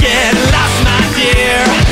Getting lost, my dear.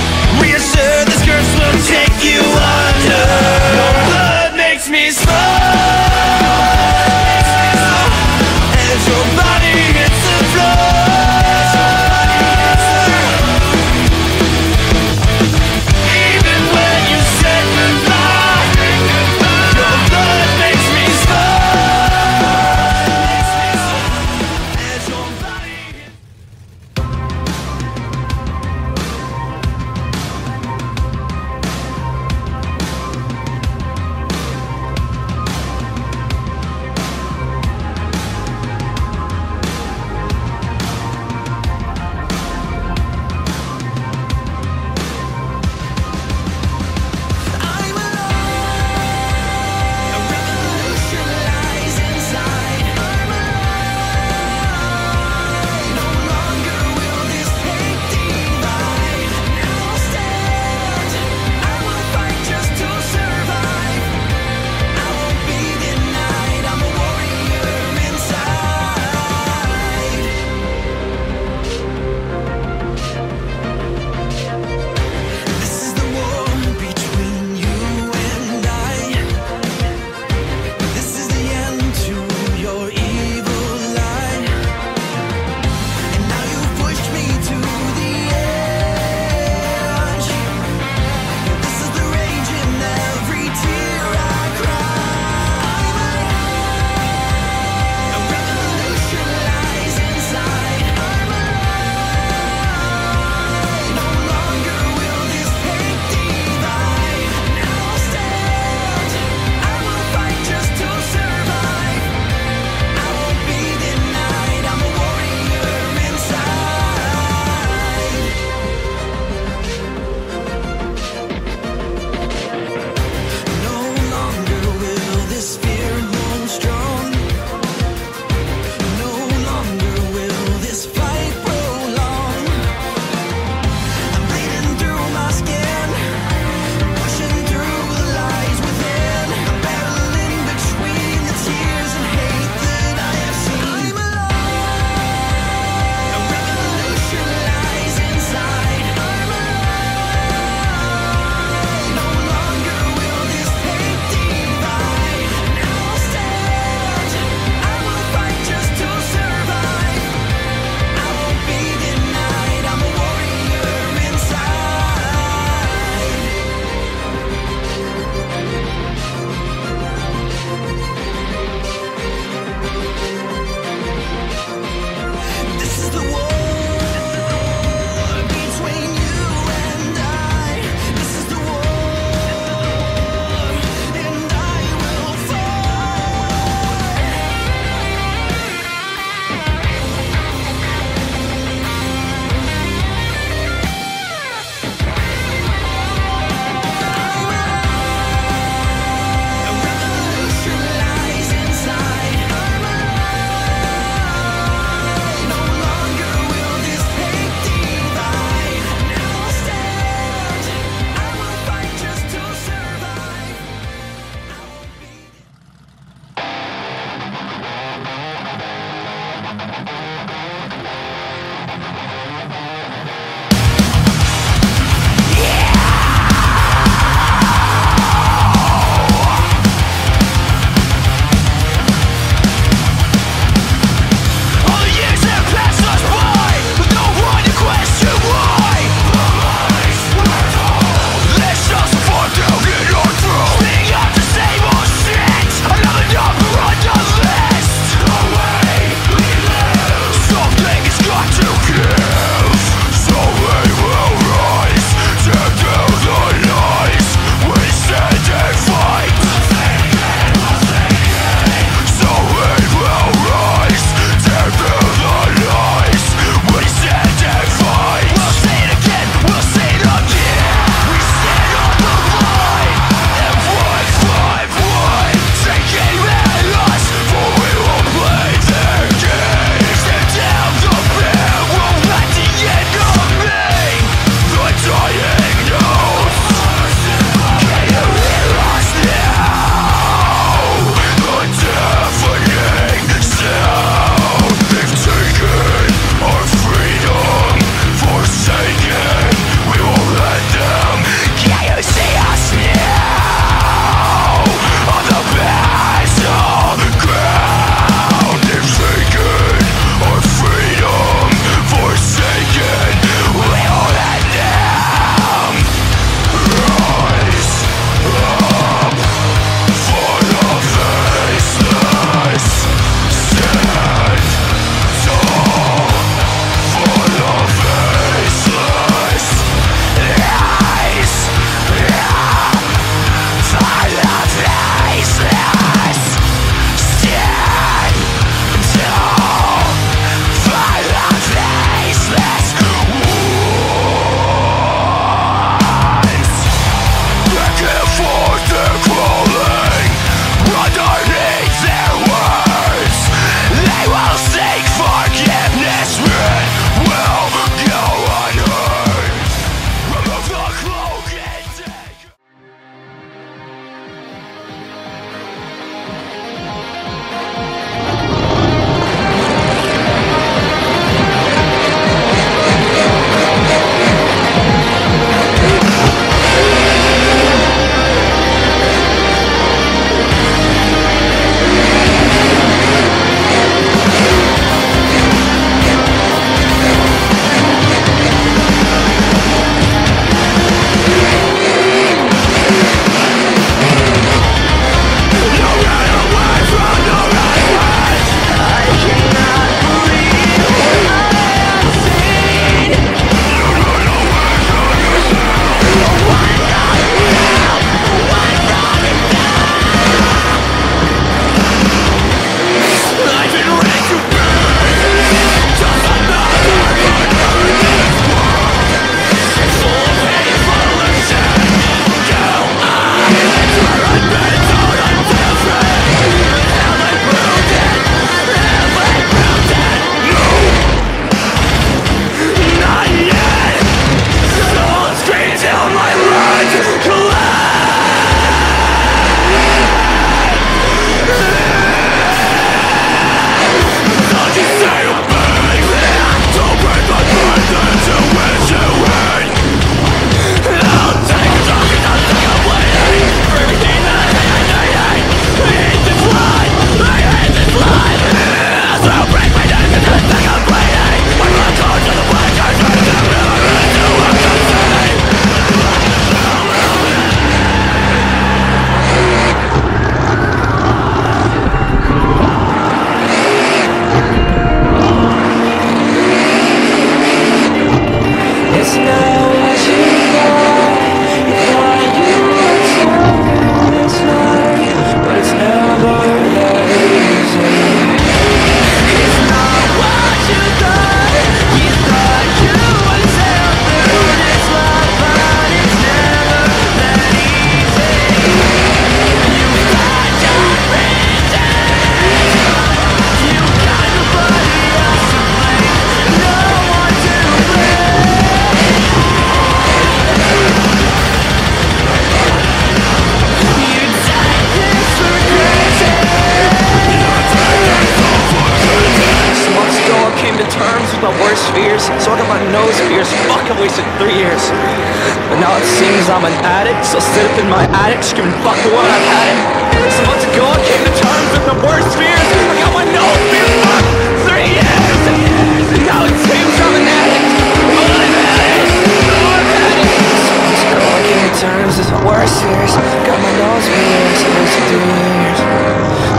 worst fears Got my nose pierced, to do years.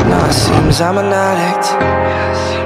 Now it seems I'm an addict.